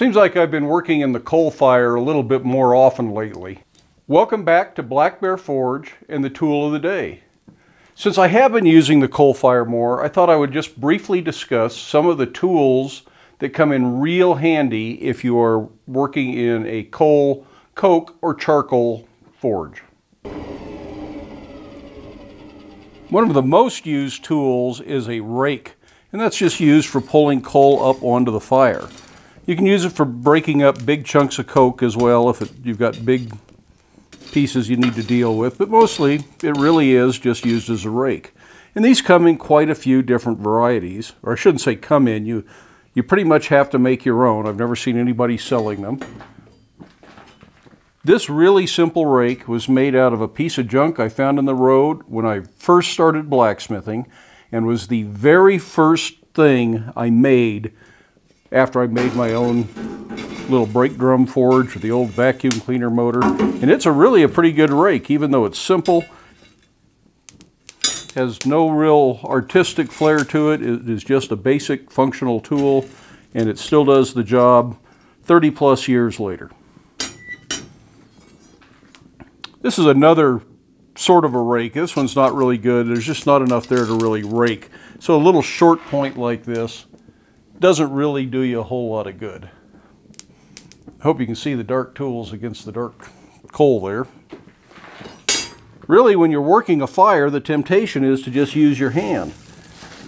Seems like I've been working in the coal fire a little bit more often lately. Welcome back to Black Bear Forge and the tool of the day. Since I have been using the coal fire more, I thought I would just briefly discuss some of the tools that come in real handy if you are working in a coal, coke, or charcoal forge. One of the most used tools is a rake, and that's just used for pulling coal up onto the fire. You can use it for breaking up big chunks of coke as well if it, you've got big pieces you need to deal with, but mostly it really is just used as a rake. And these come in quite a few different varieties, or I shouldn't say come in, you, you pretty much have to make your own. I've never seen anybody selling them. This really simple rake was made out of a piece of junk I found in the road when I first started blacksmithing and was the very first thing I made after I made my own little brake drum forge with the old vacuum cleaner motor. And it's a really a pretty good rake, even though it's simple. Has no real artistic flair to it. It is just a basic functional tool and it still does the job 30 plus years later. This is another sort of a rake. This one's not really good. There's just not enough there to really rake. So a little short point like this doesn't really do you a whole lot of good. I hope you can see the dark tools against the dark coal there. Really, when you're working a fire, the temptation is to just use your hand,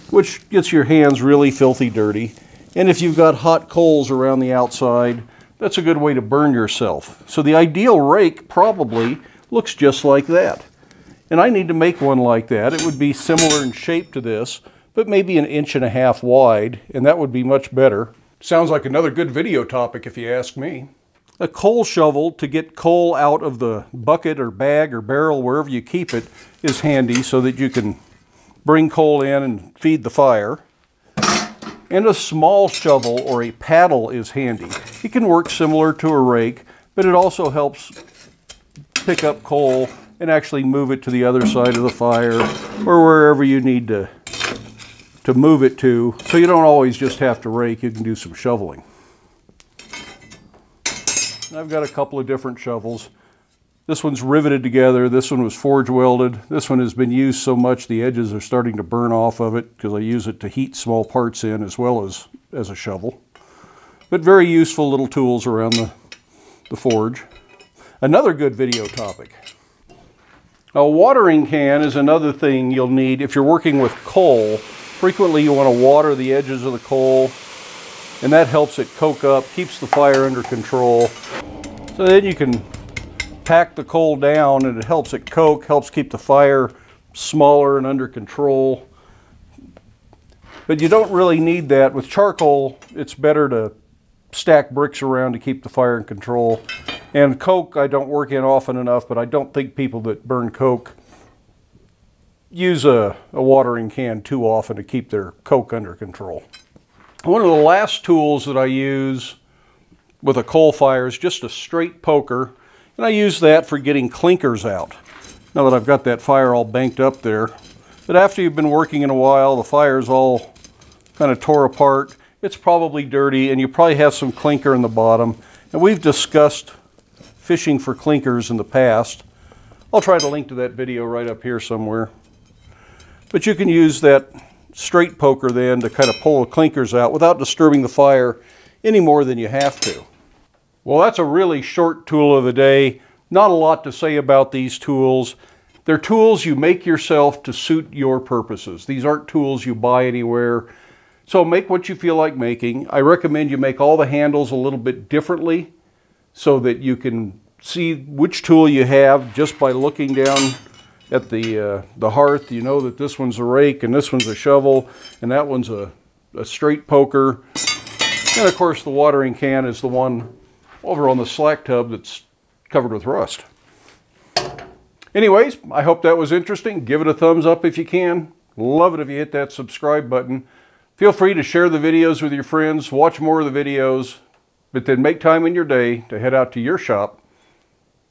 which gets your hands really filthy dirty. And if you've got hot coals around the outside, that's a good way to burn yourself. So the ideal rake probably looks just like that. And I need to make one like that. It would be similar in shape to this, but maybe an inch and a half wide, and that would be much better. Sounds like another good video topic if you ask me. A coal shovel to get coal out of the bucket or bag or barrel, wherever you keep it, is handy so that you can bring coal in and feed the fire. And a small shovel or a paddle is handy. It can work similar to a rake, but it also helps pick up coal and actually move it to the other side of the fire or wherever you need to to move it to, so you don't always just have to rake, you can do some shoveling. I've got a couple of different shovels. This one's riveted together, this one was forge welded, this one has been used so much the edges are starting to burn off of it because I use it to heat small parts in as well as, as a shovel. But very useful little tools around the, the forge. Another good video topic. A watering can is another thing you'll need if you're working with coal Frequently you want to water the edges of the coal and that helps it coke up, keeps the fire under control. So then you can pack the coal down and it helps it coke, helps keep the fire smaller and under control. But you don't really need that. With charcoal, it's better to stack bricks around to keep the fire in control. And coke I don't work in often enough, but I don't think people that burn coke use a, a watering can too often to keep their coke under control. One of the last tools that I use with a coal fire is just a straight poker, and I use that for getting clinkers out. Now that I've got that fire all banked up there, but after you've been working in a while, the fire's all kind of tore apart, it's probably dirty, and you probably have some clinker in the bottom. And we've discussed fishing for clinkers in the past. I'll try to link to that video right up here somewhere. But you can use that straight poker then to kind of pull the clinkers out without disturbing the fire any more than you have to. Well, that's a really short tool of the day. Not a lot to say about these tools. They're tools you make yourself to suit your purposes. These aren't tools you buy anywhere. So make what you feel like making. I recommend you make all the handles a little bit differently so that you can see which tool you have just by looking down at the, uh, the hearth, you know that this one's a rake and this one's a shovel and that one's a, a straight poker. And of course the watering can is the one over on the slack tub that's covered with rust. Anyways, I hope that was interesting. Give it a thumbs up if you can. Love it if you hit that subscribe button. Feel free to share the videos with your friends, watch more of the videos, but then make time in your day to head out to your shop,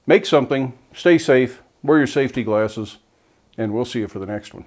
make something, stay safe, wear your safety glasses, and we'll see you for the next one.